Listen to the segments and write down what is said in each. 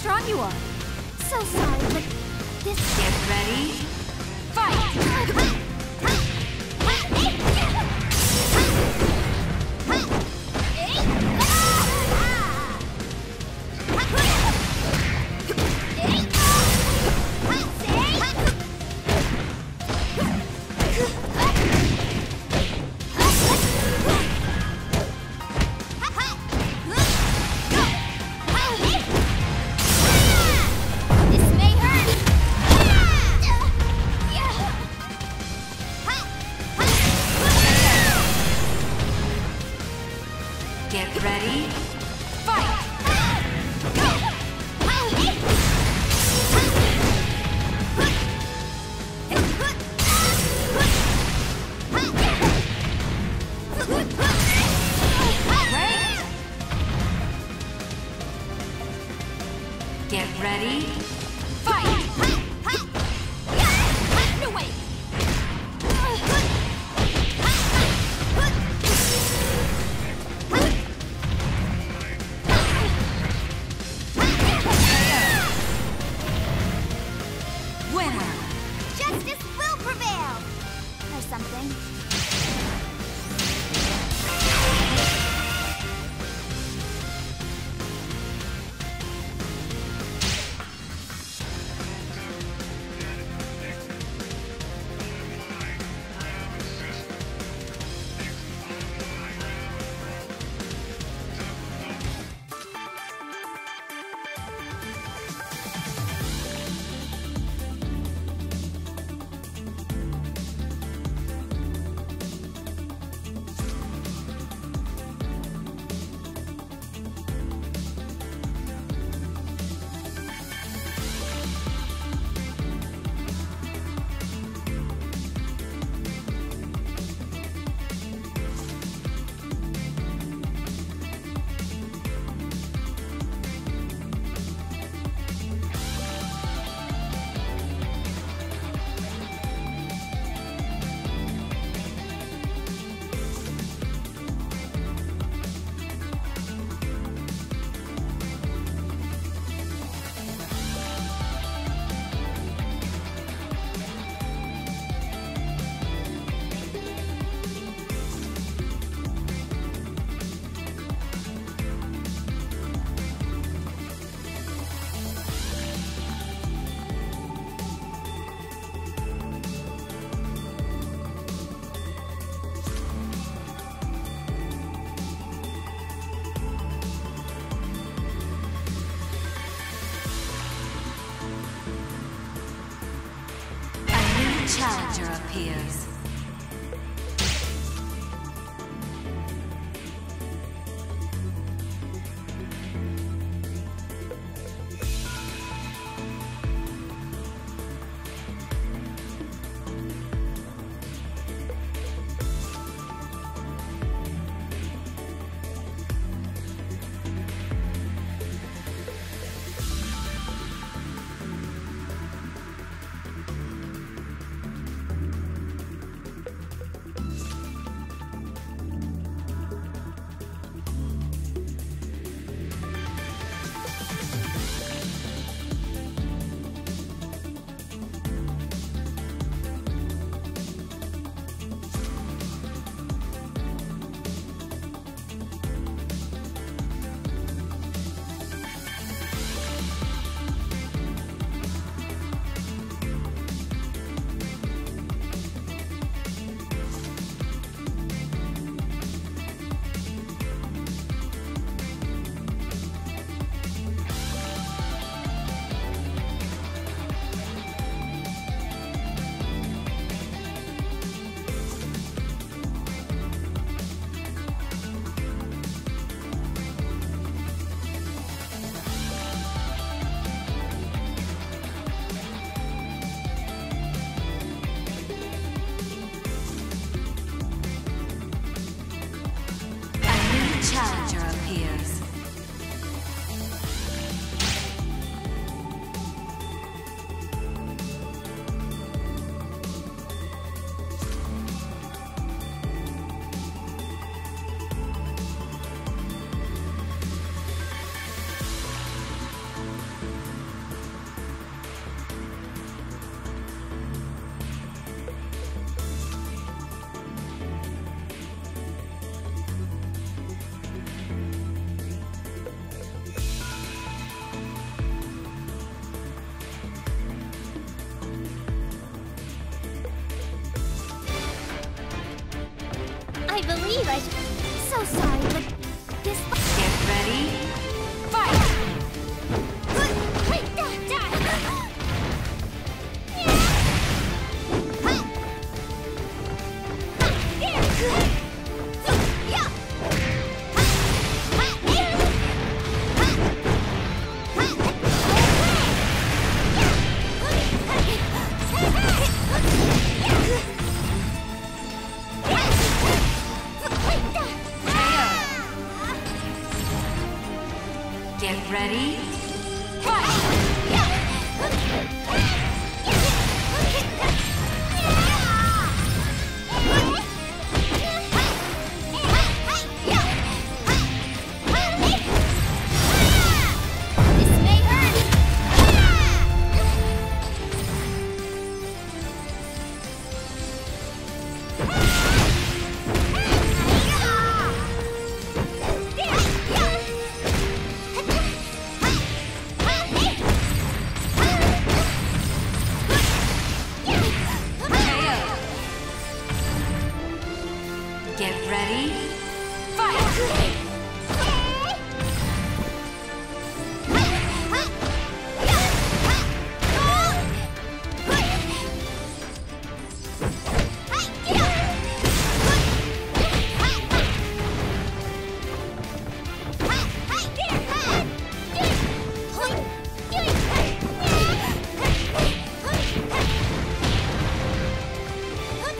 strong you are. So sorry, but this... Get ready. Fight! challenger appears. Believe I should. So sorry, but this. Get ready. Ready. Fight!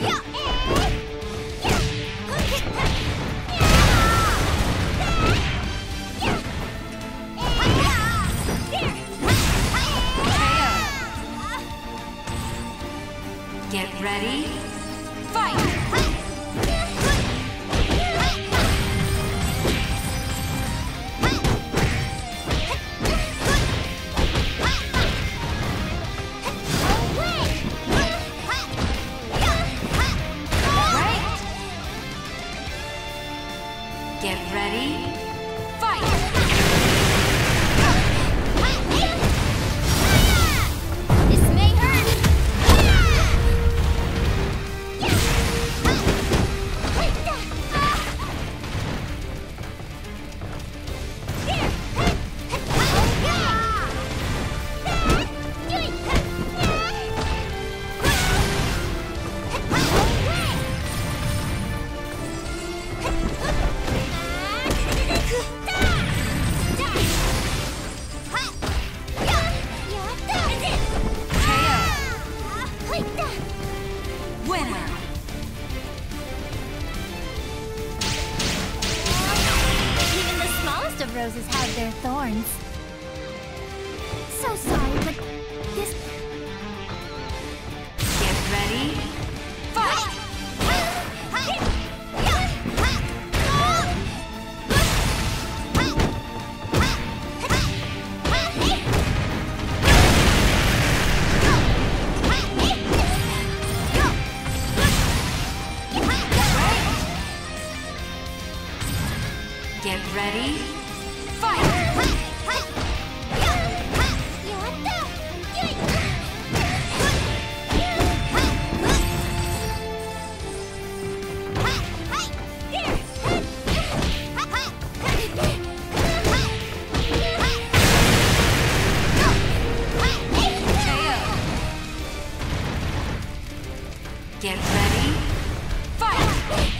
Get roses have their thorns. So sorry, but this. Get ready. Fight! Get ready. Get ready. Fight!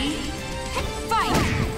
ready. Fight!